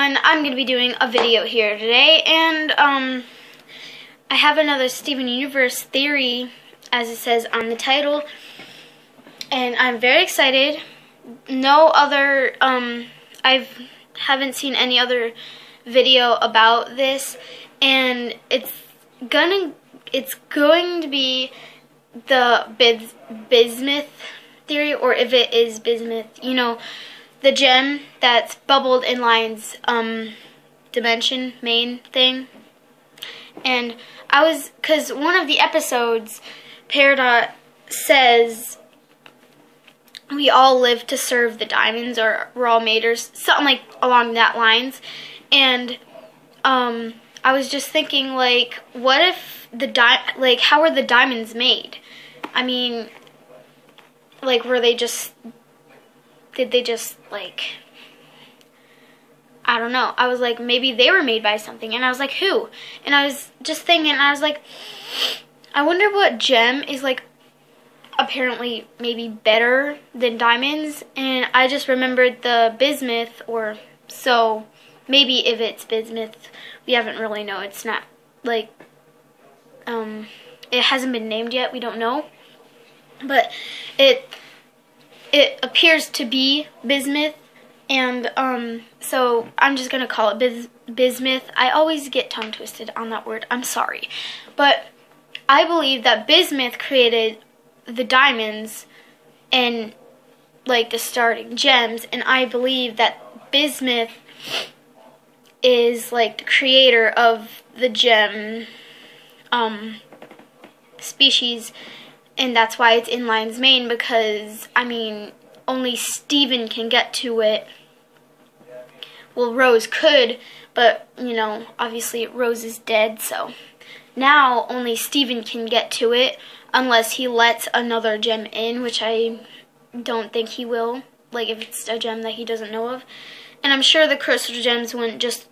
everyone, I'm going to be doing a video here today, and um, I have another Steven Universe theory, as it says on the title, and I'm very excited. No other, um, I haven't seen any other video about this, and it's gonna, it's going to be the Bis bismuth theory, or if it is bismuth, you know, the gem that's bubbled in Lion's um, dimension main thing. And I was, because one of the episodes, Peridot says we all live to serve the diamonds or we're all maters, something like along that lines. And um, I was just thinking, like, what if the di like, how were the diamonds made? I mean, like, were they just did they just like I don't know. I was like maybe they were made by something. And I was like who? And I was just thinking I was like I wonder what gem is like apparently maybe better than diamonds. And I just remembered the bismuth or so maybe if it's bismuth we haven't really know. It's not like um it hasn't been named yet. We don't know. But it it appears to be bismuth and um, so I'm just gonna call it bis bismuth. I always get tongue twisted on that word. I'm sorry, but I believe that bismuth created the diamonds and like the starting gems, and I believe that bismuth is like the creator of the gem um, species and that's why it's in Lion's Mane because, I mean, only Steven can get to it. Well, Rose could, but, you know, obviously Rose is dead, so now only Steven can get to it unless he lets another gem in, which I don't think he will, like if it's a gem that he doesn't know of. And I'm sure the crystal gems wouldn't just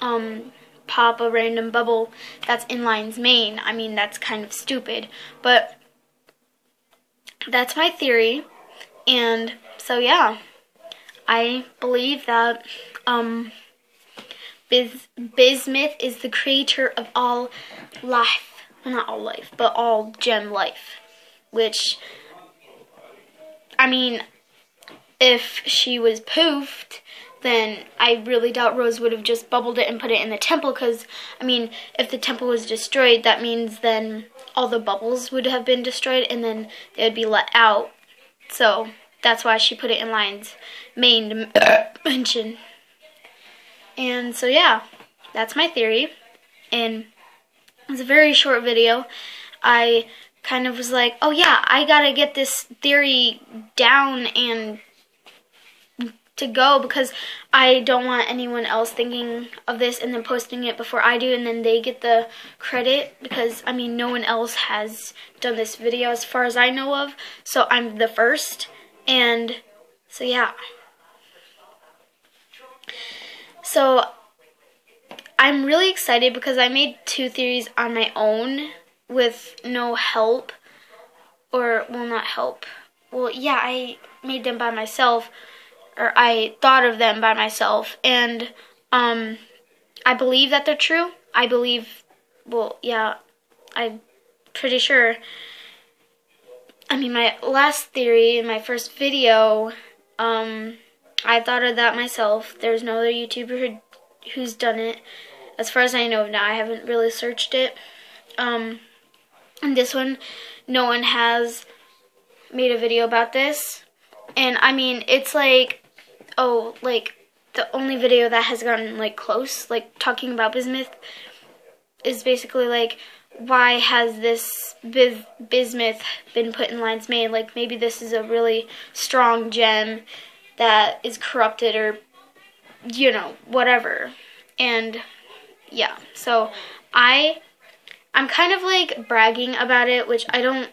um, pop a random bubble that's in Lion's Mane. I mean, that's kind of stupid. But that's my theory. And so, yeah, I believe that um, Bis bismuth is the creator of all life. Well, not all life, but all gem life. Which, I mean, if she was poofed, then I really doubt Rose would have just bubbled it and put it in the temple because, I mean, if the temple was destroyed, that means then all the bubbles would have been destroyed and then they would be let out. So that's why she put it in Lion's Mane dimension. And so yeah, that's my theory. And it's a very short video. I kind of was like, oh yeah, I gotta get this theory down and to go because I don't want anyone else thinking of this and then posting it before I do and then they get the credit because I mean no one else has done this video as far as I know of. So I'm the first and so yeah. So I'm really excited because I made two theories on my own with no help or will not help. Well yeah I made them by myself or I thought of them by myself, and um, I believe that they're true. I believe, well, yeah, I'm pretty sure. I mean, my last theory in my first video, um, I thought of that myself. There's no other YouTuber who, who's done it. As far as I know now, I haven't really searched it. Um, and this one, no one has made a video about this. And I mean, it's like oh, like the only video that has gotten like close, like talking about bismuth, is basically like why has this bis bismuth been put in Lion's Mane? Like maybe this is a really strong gem that is corrupted or you know whatever. And yeah, so I I'm kind of like bragging about it, which I don't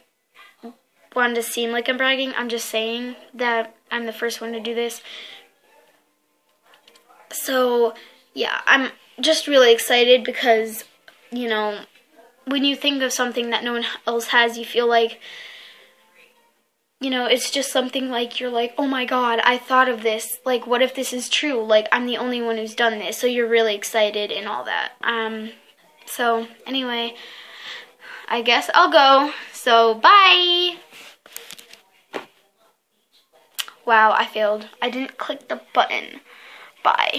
want to seem like I'm bragging. I'm just saying that I'm the first one to do this so, yeah, I'm just really excited because, you know, when you think of something that no one else has, you feel like you know, it's just something like you're like, oh my god, I thought of this. Like, what if this is true? Like, I'm the only one who's done this. So you're really excited and all that. Um, so anyway, I guess I'll go. So bye. Wow, I failed. I didn't click the button. Bye.